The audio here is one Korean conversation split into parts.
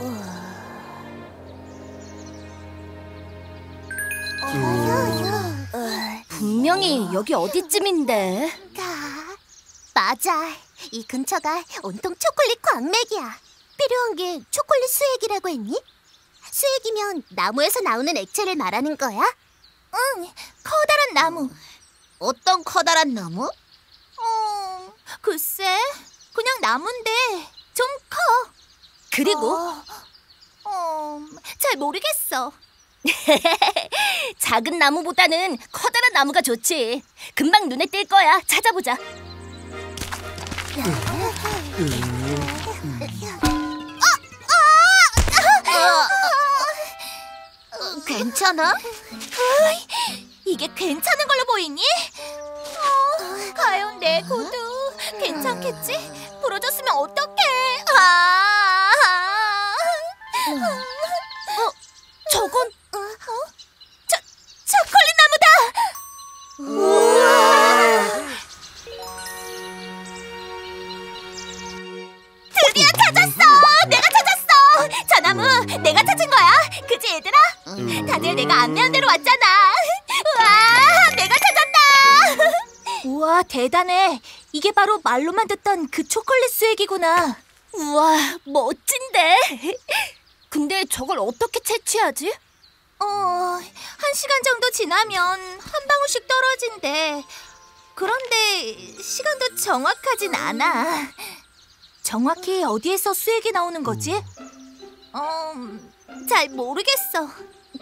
어. 분명히 여기 어디쯤인데? 가 맞아. 이 근처가 온통 초콜릿 광맥이야. 필요한 게 초콜릿 수액이라고 했니? 수액이면 나무에서 나오는 액체를 말하는 거야? 응, 커다란 나무. 어떤 커다란 나무? 어, 글쎄, 그냥 나무인데 좀 커. 그리고 어, 어, 잘 모르겠어. 작은 나무보다는 커다란 나무가 좋지. 금방 눈에 띌 거야. 찾아보자. 어, 괜찮아? 이게 괜찮은 걸로 보이니? 어, 과연 내 구두 괜찮겠지? 부러졌으면 어떡해? 아, 어, 저건 초, 초콜릿 나무다! 우와! 드디어 찾았어! 내가 찾았어! 저 나무 내가 찾은 거야! 그치 얘들아? 다들 내가 안내한 대로 왔잖아! 우와! 내가 찾았다! 우와 대단해! 이게 바로 말로만 듣던 그 초콜릿 수액이구나! 우와 멋진데. 근데 저걸 어떻게 채취하지? 어, 한 시간 정도 지나면 한 방울씩 떨어진대. 그런데 시간도 정확하진 않아. 정확히 어디에서 수액이 나오는 거지? 어, 잘 모르겠어.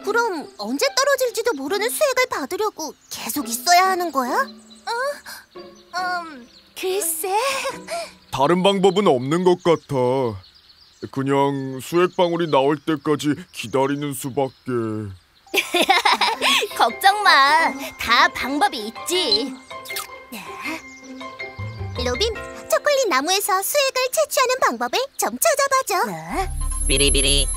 그럼 언제 떨어질지도 모르는 수액을 받으려고 계속 있어야 하는 거야? 어, 음, 글쎄. 다른 방법은 없는 것 같아. 그냥 수액 방울이 나올 때까지 기다리는 수밖에. 걱정 마. 다 방법이 있지. 로빈, 초콜릿 나무에서 수액을 채취하는 방법을 좀 찾아봐줘. 비리비리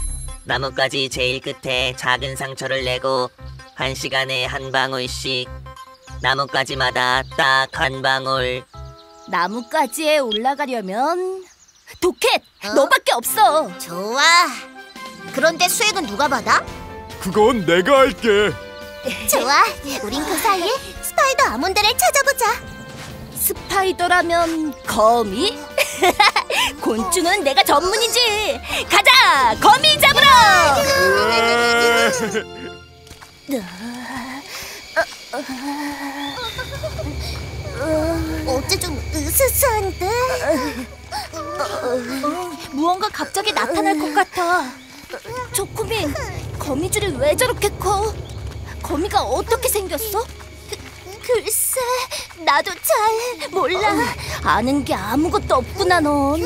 나뭇가지 제일 끝에 작은 상처를 내고 한 시간에 한 방울씩 나뭇가지마다 딱 한 방울 나뭇가지에 올라가려면 도켓 어? 너밖에 없어. 좋아. 그런데 수액은 누가 받아? 그건 내가 할게. 좋아. 우린 그 사이에 스파이더 아몬드를 찾아보자. 스파이더라면 거미? 곤충은 내가 전문이지. 가자, 거미 잡으러. 어째 좀 으스스한데? 무언가 갑자기 나타날 것 같아. 조코민, 거미줄이 왜 저렇게 커? 거미가 어떻게 생겼어? 글쎄, 나도 잘 몰라. 아는 게 아무것도 없구나 넌.